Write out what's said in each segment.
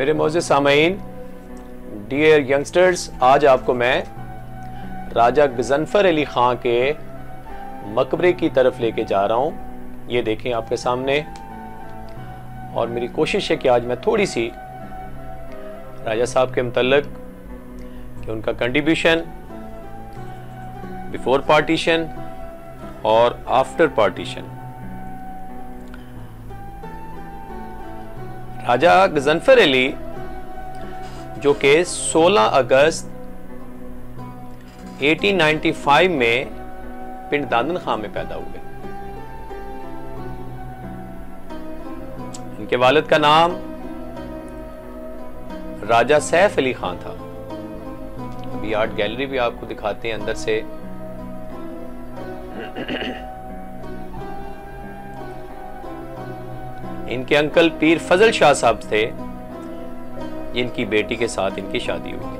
मेरे मोज़ सामीन dear youngsters आज आपको मैं राजा गजनफर अली ख़ां के मकबरे की तरफ़ लेके जा रहा हूँ। ये देखें आपके सामने। और मेरी कोशिश है कि आज मैं थोड़ी सी राजा साहब के मतलब कि उनका कंट्रीब्यूशन बिफोर पार्टीशन और आफ्टर पार्टीशन राजा गजनफर अली, जो कि 16 अगस्त 1895 में पिंड दादन खां में पैदा हुए। इनके वालिद का नाम राजा सैफ अली खान था। अभी आर्ट गैलरी भी आपको दिखाते हैं अंदर से। इनके अंकल पीर फजल शाह साहब थे, जिनकी बेटी के साथ इनकी शादी हुई।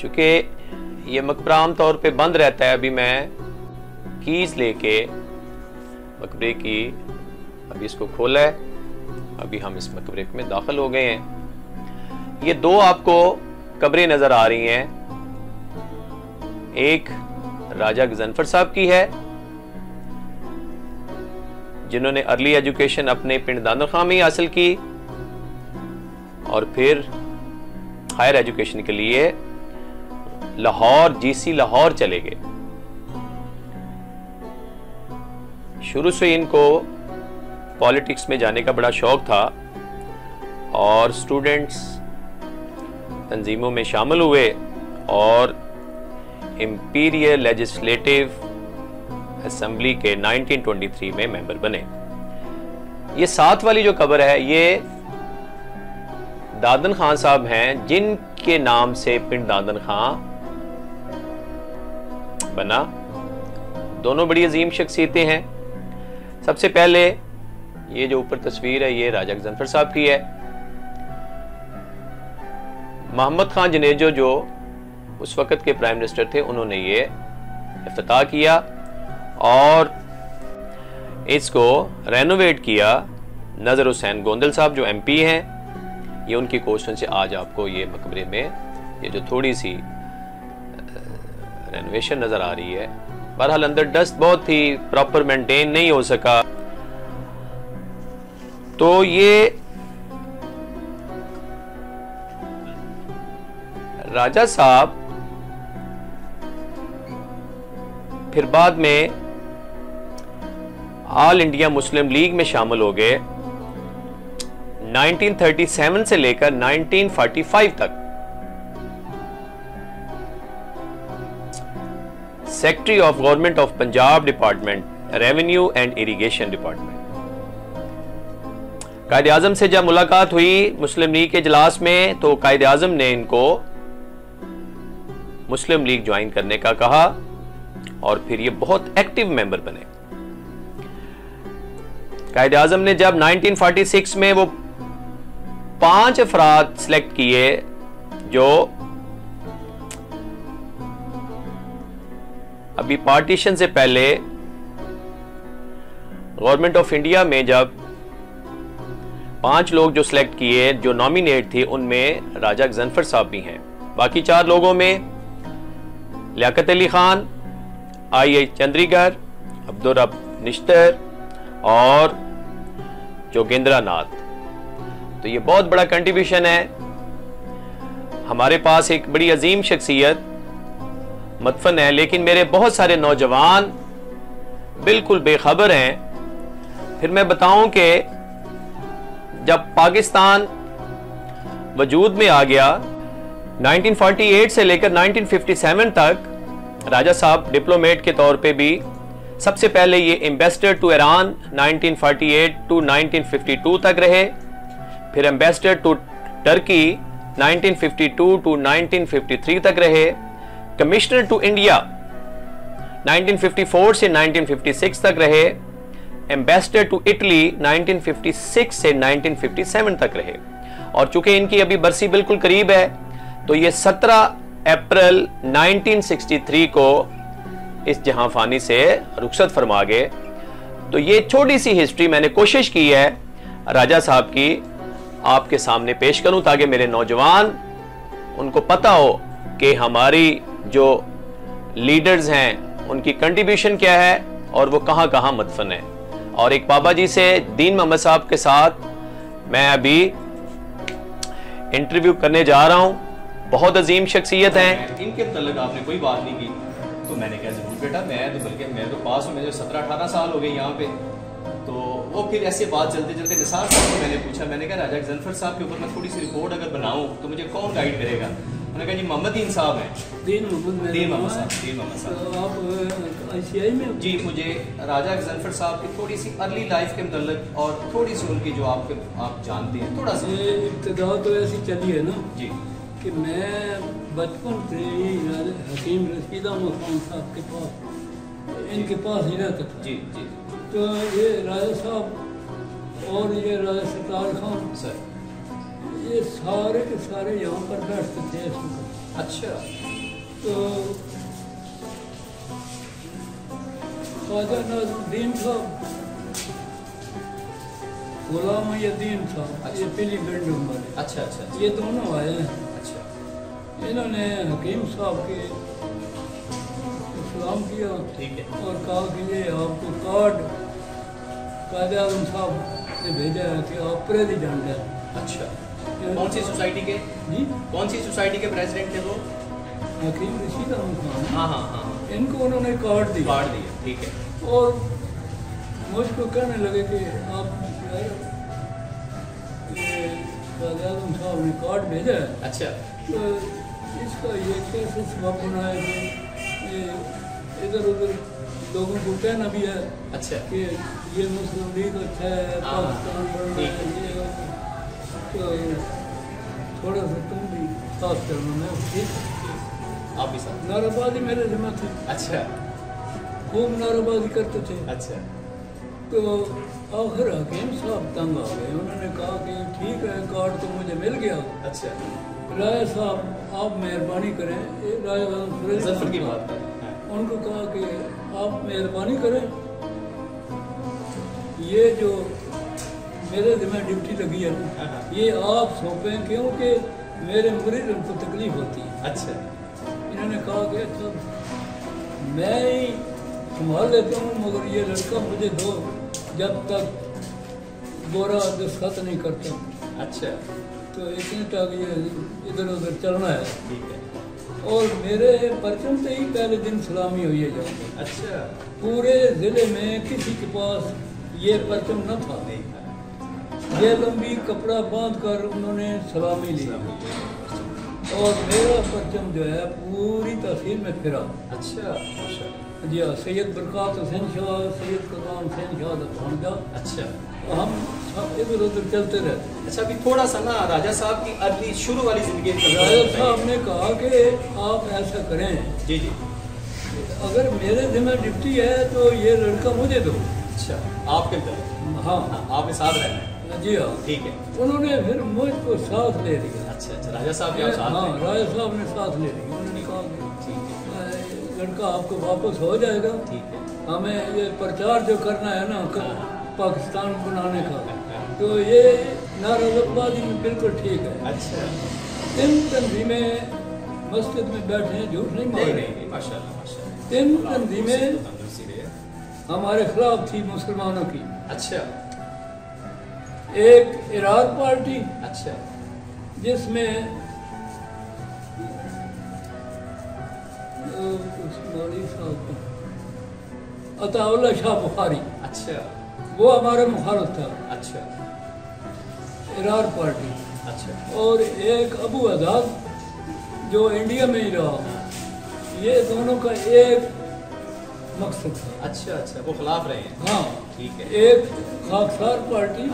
चूँकि ये मकबरा आमतौर पे बंद रहता है, अभी मैं कीज लेके मकबरे की, अभी इसको खोला है, अभी हम इस मकबरे में दाखिल हो गए हैं। ये दो आपको कब्रें नज़र आ रही हैं। एक राजा गजनफर साहब की है, जिन्होंने अर्ली एजुकेशन अपने पिंड दानो खां में हासिल की और फिर हायर एजुकेशन के लिए लाहौर, जीसी लाहौर चले गए। शुरू से इनको पॉलिटिक्स में जाने का बड़ा शौक था और स्टूडेंट्स तंजीमों में शामिल हुए और इंपीरियल लेजिस्लेटिव असेंबली के 1923 में मेंबर बने। ये सात वाली जो खबर है, ये दादन खान साहब हैं, जिनके नाम से पिंड दादन खान बना। दोनों बड़ी अजीम शख्सियतें हैं। सबसे पहले ये जो ऊपर तस्वीर है, ये राजा ज़फ़र साहब की है। मोहम्मद खान जनेजो जो उस वक़्त के प्राइम मिनिस्टर थे, उन्होंने ये अफ्ताह किया और इसको रेनोवेट किया। नज़र हुसैन गोंदल साहब, जो एमपी हैं, ये उनकी क्वेश्चन से आज आपको ये मकबरे में, ये जो थोड़ी सी रेनोवेशन नज़र आ रही है। बहरहाल अंदर डस्ट बहुत थी प्रॉपर मेंटेन नहीं हो सका। तो ये राजा साहब फिर बाद में ऑल इंडिया मुस्लिम लीग में शामिल हो गए। 1937 से लेकर 1945 तक। Secretary of government of Punjab department revenue and irrigation department Quaid Azam से जब मुलाकात हुई मुस्लिम लीग के इजलास में तो कायद आज़म ने इनको मुस्लिम लीग ज्वाइन करने का कहा। और फिर ये बहुत एक्टिव मेंबर बने। कायद आज़म ने जब 1946 में वो पाँच अफराद सिलेक्ट किए, जो अभी पार्टीशन से पहले गवर्नमेंट ऑफ़ इंडिया में जब पाँच लोग जो सिलेक्ट किए, जो नॉमिनेट थे, उनमें राजा जनफर साहब भी हैं। बाकी चार लोगों में लियाकत अली खान आई आई चंद्रीगढ़, अब्दुलरब निश्तर और जोगेंद्र नाथ तो ये बहुत बड़ा कंट्रीब्यूशन है। हमारे पास एक बड़ी अजीम शख्सियत मतफन है, लेकिन मेरे बहुत सारे नौजवान बिल्कुल बेखबर हैं। फिर मैं बताऊँ कि जब पाकिस्तान वजूद में आ गया 1948 से लेकर 1957 तक राजा साहब डिप्लोमेट के तौर पे भी सबसे पहले ये एम्बेसडर टू ईरान 1948 टू 1952 तक रहे, फिर एम्बेसडर टू टर्की 1952 टू 1953 तक रहे कमिश्नर टू इंडिया 1954 से 1956 तक रहे एम्बेसडर टू इटली 1956 से 1957 तक रहे। और चूँकि इनकी अभी बरसी बिल्कुल करीब है तो ये 17 अप्रैल 1963 को इस जहाँ फानी से रुखसत फरमा गए। तो ये छोटी सी हिस्ट्री मैंने कोशिश की है राजा साहब की आपके सामने पेश करूँ ताकि मेरे नौजवान उनको पता हो कि हमारी जो लीडर्स हैं, उनकी कंट्रीब्यूशन क्या है और वो कहाँ कहाँ मदफन है। और एक बाबा जी से दीन मोहम्मद साहब के साथ मैं अभी इंटरव्यू करने जा रहा हूँ। बहुत अजीम शख्सियत हैं। इनके मतलब आपने कोई बात नहीं की। तो मैंने कहा ज़रूर बेटा मैं तो बल्कि मेरे तो पास हूँ मेरे सत्रह अठारह साल हो गए यहाँ पे। तो वो फिर ऐसे बात चलते चलते निसार साहब को मैंने पूछा मैंने कहा राजा जनफर साहब के ऊपर मैं थोड़ी सी रिपोर्ट अगर बनाऊँ तो मुझे कौन गाइड करेगा? उन्होंने कहा जी मोहम्मद दीन साहब हैं। दीन मोहम्मद दीन मोहम्मद साहब। दीन मोहम्मद साहब। तो आप आईसीआई में जी मुझे राजा जनफर साहब की थोड़ी सी अर्ली लाइफ के मतलब और थोड़ी सी उनकी जो आपके आप जानते हैं थोड़ा सा। इब्तदा तो ऐसी चली है ना? जी। कि मैं बचपन से ही हकीम रशीद खान साहब के पास इनके पास ही रहता था। जी जी। तो ये राजा साहब और ये राजा सतार खान सर। ये सारे के सारे यहाँ पर बैठते थे अच्छा। तो ख्वाजा नाजुद्दीन साहब गुलाम यदीन साहब ये पीली बिल्डिंग वाले अच्छा अच्छा ये दोनों आए हैं। अच्छा इन्होंने हकीम साहब के सलाम किया ठीक है। और कहा कि ये आपको कार्ड कायदे आज़म साहब ने भेजा है कि आप प्रेसिडेंट हैं अच्छा। कौन सी सोसाइटी के? जी? कौन सी सोसाइटी के प्रेसिडेंट थे वो? हकीम रशीद अहमद खान हाँ। हाँ हाँ हाँ इनको उन्होंने कार्ड दिया। कार्ड दिया ठीक है। और मुझको कहने लगे कि आप कायदे आज़म साहब ने कार्ड भेजा है। अच्छा। तो इसका ये कैसे सबब बनाया कि इधर उधर लोगों को कहना भी है अच्छा। कि ये मुस्लिम लीग अच्छा है हाँ, पाकिस्तान तो थोड़ा सा तुम भी साथ करना मैं। ठीक आप भी साथ। नाराबाजी मेरे जिम्मे थी अच्छा। खूब नाराबाजी करते थे। अच्छा। तो आखिर हकीम साहब तंग आ गए। उन्होंने कहा कि ठीक है कार्ड तो मुझे मिल गया। अच्छा। राय साहब आप मेहरबानी करें। राय की बात हाँ। उनको कहा कि आप मेहरबानी करें। ये जो मेरे जिम्मे ड्यूटी लगी है हाँ, हाँ। ये आप सौंपें क्योंकि मेरे मुरीद उनको तकलीफ़ होती है। अच्छा। इन्होंने कहा कि अच्छा मैं ही संभाल लेता हूँ मगर ये लड़का मुझे दो जब तक गोरा दस्तखत नहीं करता अच्छा। तो इतने तक ये इधर उधर चलना है। ठीक है। और मेरे परचम से ही पहले दिन सलामी हुई है जाऊँगी अच्छा। पूरे ज़िले में किसी के पास ये परचम न था। नहीं ये लंबी कपड़ा बाँध कर उन्होंने सलामी ली। और मेरा परचम जो है पूरी तहसील में फिरा। अच्छा माशाल्लाह। जी हाँ सैयद बरकत हुसैन शाह सैयद कलाम हुसैन शाह का भांजा। अच्छा हम सब इधर उधर चलते रहते अच्छा अभी थोड़ा सा ना राजा साहब की अर्ली शुरू वाली ज़िंदगी राजा साहब ने कहा कि आप ऐसा करें। जी जी। अगर मेरे जिम्मे डिप्टी है तो ये लड़का मुझे दो। अच्छा आपके हाँ। हाँ आपके साथ रहना है। जी हाँ। ठीक है। उन्होंने फिर मुझको साथ ले लिया। अच्छा अच्छा राजा साहब साथ हाँ राजा साहब ने साथ ले लिया। उन्होंने कहा ठीक है "अ, लड़का आपको वापस हो जाएगा। ठीक है। हमें ये प्रचार जो करना है ना क- हाँ। पाकिस्तान बनाने का तो ये नाराजबाजी में बिल्कुल ठीक है। अच्छा। तीन तंजीमें मस्जिद में बैठे हैं झूठ नहीं मार नहीं माशाल्लाह माशाल्लाह। तीन अल्लाह आपको तंजीमें सेहत और तंदुरुस्ती दे। हमारे खिलाफ थी मुसलमानों की। अच्छा। एक इराक पार्टी अच्छा। जिसमें अताउल्ला शाह बुखारी। अच्छा। वो हमारा मुखालफ था। अच्छा। इरार पार्टी। अच्छा। और एक अबू आज़ाद जो इंडिया में ही रहा। ये दोनों का एक मकसद था। अच्छा अच्छा। वो खिलाफ रहे हैं। हाँ। ठीक है। एक खाकसार पार्टी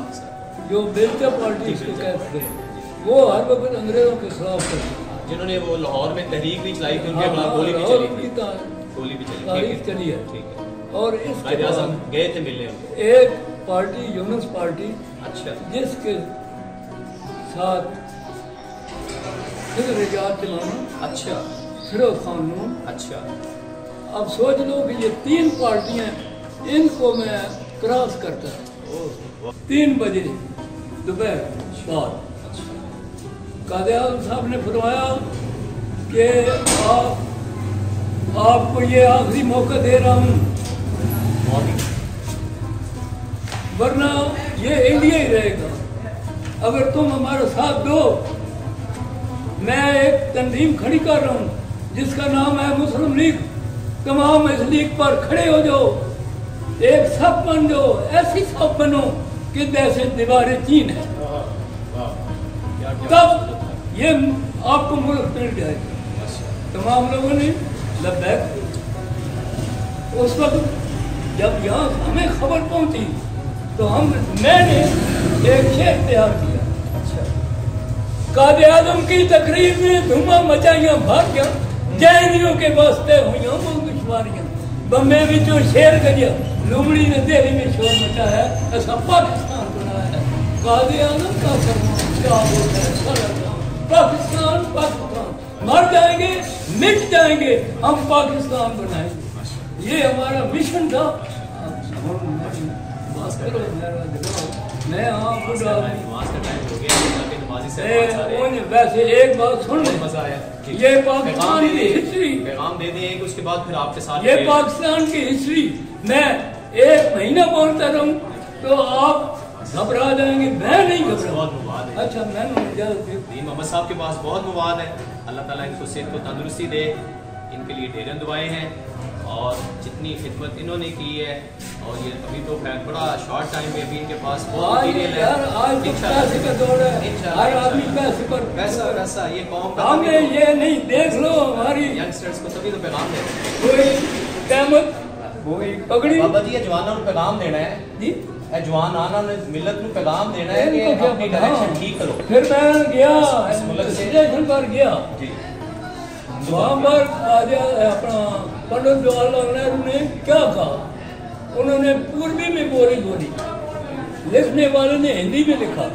जो बेलचा पार्टी इसको कहते थे वो हर वक्त अंग्रेज़ों के खिलाफ जिन्होंने वो लाहौर में तहरीक भी चलाई थी उनके हाँ, खिलाफ गोली भी चली थी। गोली भी चली। तारीफ़ चली है। ठीक है। और इसके कायदे गए थे मिलने? एक पार्टी यूनस पार्टी अच्छा। जिसके साथ फिर रिजात अच्छा। फिरोज खान नून अच्छा। अब सोच लो कि ये तीन पार्टियाँ इनको मैं क्रॉस करता है। तीन बजे दोपहर बाद। कादे आज़म साहब ने फरमाया कि आप आपको ये आखिरी मौका दे रहा हूँ। वरना ये इंडिया ही रहेगा। अगर तुम हमारा साथ दो, मैं एक तंजीम खड़ी कर रहा हूँ, जिसका नाम है मुस्लिम लीग। तमाम इस लीग पर खड़े हो जाओ। एक सब बन जाओ, ऐसी सब बनो कि जैसे दीवारें चीन है। तब ये आपको मुल्क मिल जाएगा। तमाम लोगों ने लब्बैक। उस वक्त जब यहाँ हमें खबर पहुँची तो हम, मैंने एक शेर तैयार किया। कादे आज़म की तकरीर में धुआँ मचाइया, भाग्या जैनियों के वास्ते हुई दुश्वारियाँ। बम्बे बिचो शेर करिया लुमड़ी ने दिल्ली में शोर मचाया, ऐसा पाकिस्तान बनाया कादे आज़म का क्या बोलता है? पाकिस्तान पाकिस्तान। मर जाएँगे मिट जाएँगे हम पाकिस्तान बनाएँगे। ये हमारा मिशन था। मैं वैसे एक बात सुन मज़ा आया। ये पाकिस्तान की हिस्ट्री पैगाम दे दिए उसके बाद फिर आपके साथ ये पाकिस्तान की हिस्ट्री मैं एक महीना बोलता रहूँ तो आप घबरा जाएँगे मैं नहीं घबरा। बहुत मुबाद है अच्छा मैं दीन मोहम्मद साहब के पास बहुत मुबाद है। अल्लाह ताला इनको सेहत को तंदुरुस्ती दे। इनके लिए ढेर दुआएँ हैं। और जितनी खिदमत इन्होंने की है और ये अभी तो खैर बड़ा शॉर्ट टाइम में अभी इनके पास बहुत यार आज तो पैसे का दौर है। हर आदमी पैसे पर वैसा वैसा ये कौम का हमने ये नहीं देख लो हमारी। यंगस्टर्स को तभी तो पैगाम देना कोई कहमत कोई पगड़ी। बाबा जी ये जवानों को पैगाम देना है। जी। ਇਹ आज अपना पंडित जवाहरलाल नेहरू ने क्या कहा उन्होंने पूर्वी में बोली बोली लिखने वाले ने हिंदी में लिखा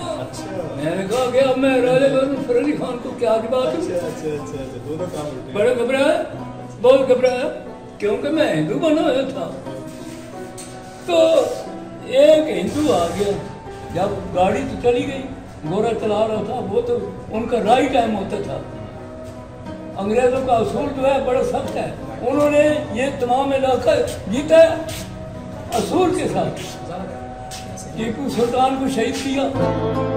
मैंने कहा कि अब मैं राजा फिर अली खान को क्या जवाब बड़ा घबरा बहुत घबरा क्योंकि मैं हिंदू बना हुआ था तो एक हिंदू आ गया। जब गाड़ी तो चली गई गोरा चला रहा था, वो तो उनका राइट टाइम होता था। अंग्रेज़ों का असूल जो है, बड़ा सख्त है। उन्होंने ये तमाम इलाका जीता असूल के साथ। टीपू सुल्तान को शहीद किया।